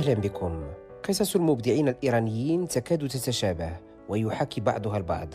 أهلا بكم. قصص المبدعين الإيرانيين تكاد تتشابه ويحاكي بعضها البعض.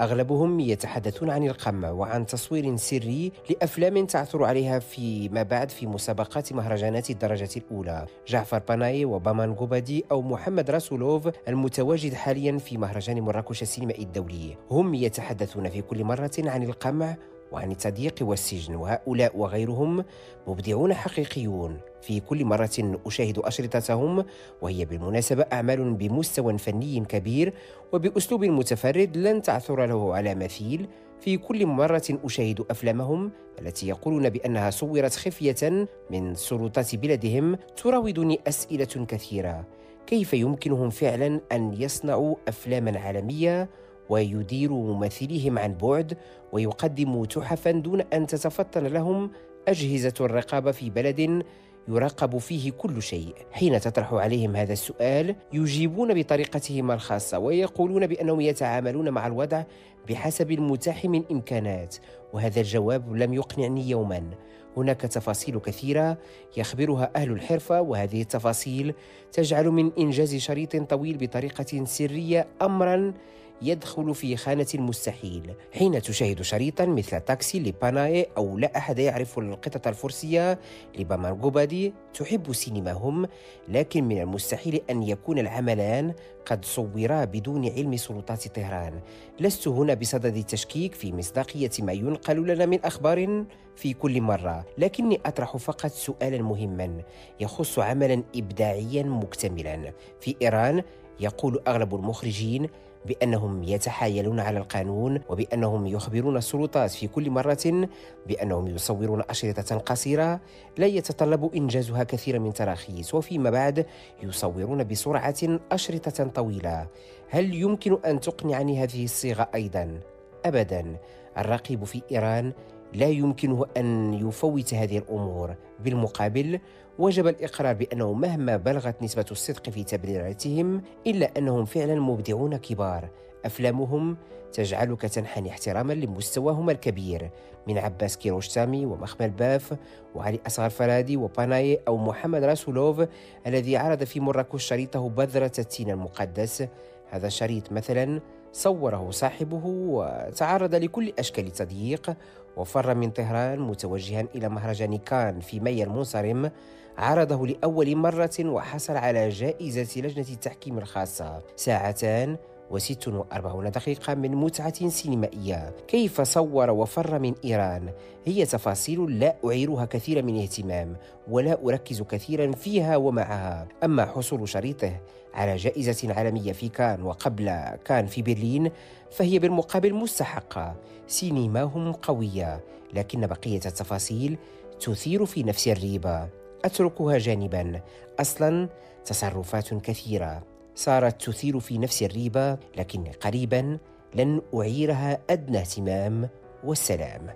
أغلبهم يتحدثون عن القمع وعن تصوير سري لأفلام تعثر عليها فيما بعد في مسابقات مهرجانات الدرجة الأولى. جعفر باناي وبامان غوبادي أو محمد راسولوف المتواجد حاليا في مهرجان مراكش السينمائي الدولي. هم يتحدثون في كل مرة عن القمع وعن التضييق والسجن. وهؤلاء وغيرهم مبدعون حقيقيون. في كل مرة أشاهد أشرطتهم وهي بالمناسبة أعمال بمستوى فني كبير وبأسلوب متفرد لن تعثر له على مثيل. في كل مرة أشاهد أفلامهم التي يقولون بأنها صورت خفية من سلطات بلادهم تراودني أسئلة كثيرة. كيف يمكنهم فعلا أن يصنعوا أفلاما عالمية ويدير ممثليهم عن بعد ويقدم تحفا دون أن تتفطن لهم أجهزة الرقابة في بلد يراقب فيه كل شيء. حين تطرح عليهم هذا السؤال يجيبون بطريقتهم الخاصة ويقولون بأنهم يتعاملون مع الوضع بحسب المتاح من إمكانات وهذا الجواب لم يقنعني يوما. هناك تفاصيل كثيرة يخبرها أهل الحرفه وهذه التفاصيل تجعل من إنجاز شريط طويل بطريقة سرية امرا يدخل في خانة المستحيل حين تشاهد شريطا مثل تاكسي لباناي أو لا أحد يعرف القطط الفرسية لبامارغوبادي تحب سينماهم لكن من المستحيل أن يكون العملان قد صورا بدون علم سلطات طهران. لست هنا بصدد التشكيك في مصداقية ما ينقل لنا من أخبار في كل مرة لكني أطرح فقط سؤالا مهما يخص عملا إبداعيا مكتملا. في إيران يقول أغلب المخرجين بأنهم يتحايلون على القانون وبأنهم يخبرون السلطات في كل مرة بأنهم يصورون أشرطة قصيرة لا يتطلب إنجازها كثيرا من تراخيص وفيما بعد يصورون بسرعة أشرطة طويلة. هل يمكن أن تقنعني هذه الصيغة أيضا؟ ابدا. الرقيب في إيران لا يمكنه أن يفوت هذه الأمور. بالمقابل وجب الإقرار بأنه مهما بلغت نسبة الصدق في تبريراتهم إلا أنهم فعلا مبدعون كبار. أفلامهم تجعلك تنحني احتراما لمستواهما الكبير. من عباس كيروشتامي ومخمل باف وعلي أصغر فرادي وباناي أو محمد راسولوف الذي عرض في مراكش شريطه بذرة التين المقدس. هذا الشريط مثلا صوره صاحبه وتعرض لكل أشكال التضييق وفر من طهران متوجها إلى مهرجان كان في ماي المنصرم عرضه لأول مرة وحصل على جائزة لجنة التحكيم الخاصة. ساعتان وست وأربعون دقيقة من متعة سينمائية. كيف صور وفر من إيران؟ هي تفاصيل لا أعيرها كثيرا من اهتمام ولا أركز كثيرا فيها ومعها. أما حصول شريطه على جائزة عالمية في كان وقبل كان في برلين فهي بالمقابل مستحقة. سينماهم قوية لكن بقية التفاصيل تثير في نفس الريبة. أتركها جانبا. أصلا تصرفات كثيرة. صارت تثير في نفس الريبة لكني قريبا لن أعيرها أدنى اهتمام والسلام.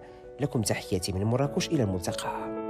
لكم تحياتي من مراكش إلى الملتقى.